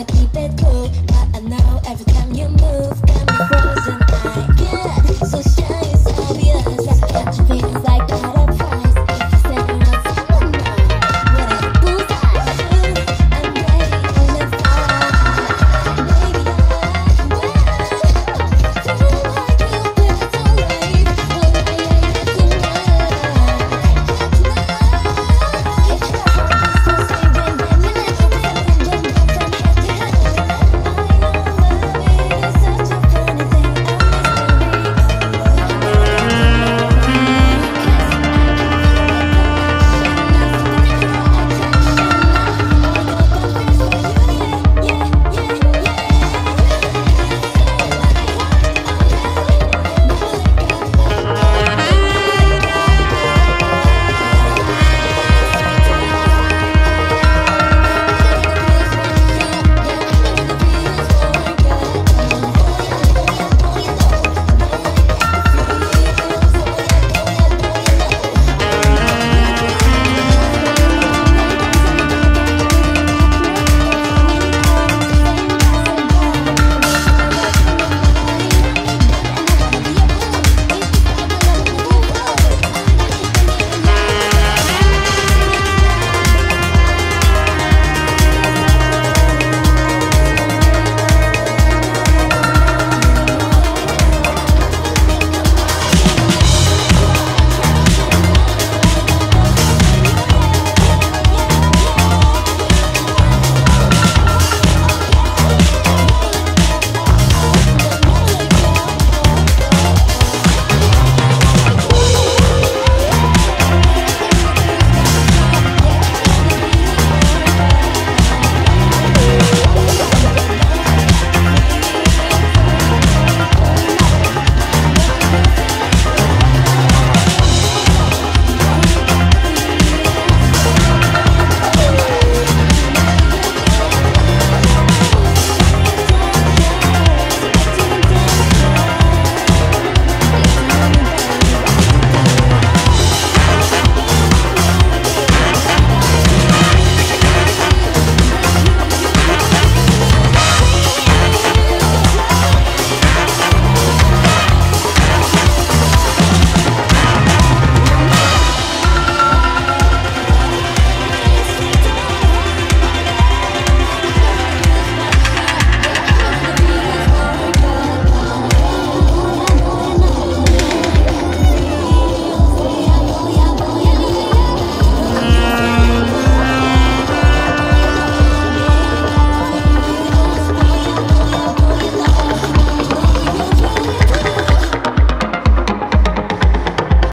gonna keep